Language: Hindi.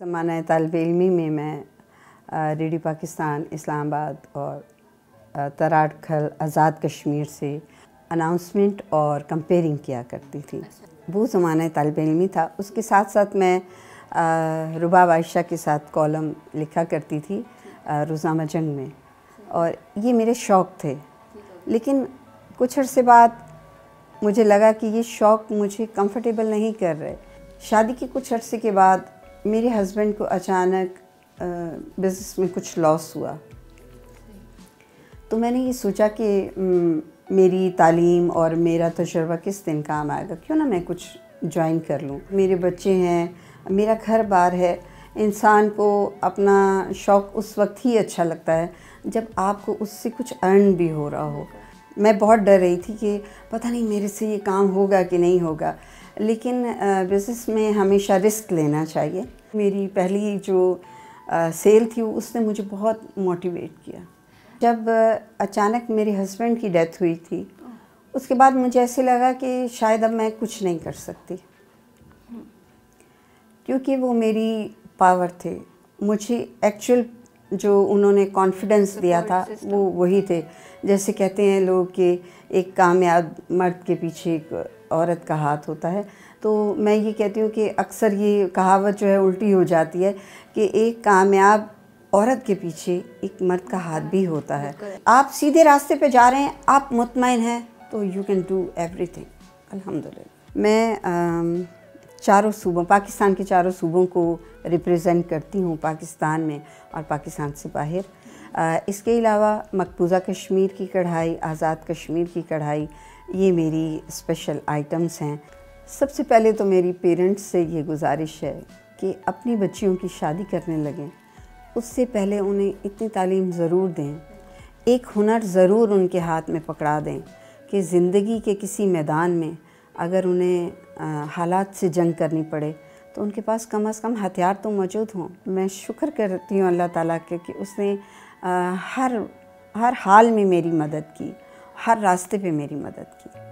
ज़माना तालब इलमी में मैं रेडियो पाकिस्तान, इस्लामाबाद और तराड़खल, आज़ाद कश्मीर से अनाउंसमेंट और कंपेयरिंग किया करती थी। वो ज़माना तालब इलमी था। उसके साथ साथ मैं रुबाब आयशा के साथ कॉलम लिखा करती थी रोज़ाना जंग में। और ये मेरे शौक़ थे। लेकिन कुछ अर्से बाद मुझे लगा कि ये शौक़ मुझे कंफर्टेबल नहीं कर रहे। शादी के कुछ अरसे के बाद मेरे हस्बैंड को अचानक बिज़नेस में कुछ लॉस हुआ। तो मैंने ये सोचा कि मेरी तालीम और मेरा तजर्बा किस दिन काम आएगा? क्यों ना मैं कुछ ज्वाइन कर लूँ? मेरे बच्चे हैं, मेरा घर बार है। इंसान को अपना शौक़ उस वक्त ही अच्छा लगता है, जब आपको उससे कुछ अर्न भी हो रहा हो। मैं बहुत डर रही थी कि पता नहीं मेरे से ये काम होगा कि नहीं होगा। लेकिन बिज़नेस में हमेशा रिस्क लेना चाहिए। मेरी पहली जो सेल थी, उसने मुझे बहुत मोटिवेट किया। जब अचानक मेरे हस्बैंड की डेथ हुई थी, उसके बाद मुझे ऐसे लगा कि शायद अब मैं कुछ नहीं कर सकती। क्योंकि वो मेरी पावर थे। मुझे एक्चुअल जो उन्होंने कॉन्फिडेंस दिया था वो वही थे। जैसे कहते हैं लोग कि एक कामयाब मर्द के पीछे एक औरत का हाथ होता है। तो मैं ये कहती हूँ कि अक्सर ये कहावत जो है उल्टी हो जाती है कि एक कामयाब औरत के पीछे एक मर्द का हाथ भी होता है। आप सीधे रास्ते पे जा रहे हैं आप मुतमिन हैं तो यू कैन डू एवरीथिंग अल्हम्दुलिल्लाह। मैं चारों सूबों, पाकिस्तान के चारों सूबों को रिप्रेजेंट करती हूँ पाकिस्तान में और पाकिस्तान से बाहर। इसके अलावा मकबूजा कश्मीर की कढ़ाई, आज़ाद कश्मीर की कढ़ाई, ये मेरी स्पेशल आइटम्स हैं। सबसे पहले तो मेरी पेरेंट्स से ये गुजारिश है कि अपनी बच्चियों की शादी करने लगें। उससे पहले उन्हें इतनी तालीम ज़रूर दें। एक हुनर ज़रूर उनके हाथ में पकड़ा दें कि ज़िंदगी के किसी मैदान में अगर उन्हें हालात से जंग करनी पड़े तो उनके पास कम अज़ कम हथियार तो मौजूद हों। मैं शुक्र करती हूँ अल्लाह ताला के कि उसने हर हर हाल में मेरी मदद की, हर रास्ते पे मेरी मदद की।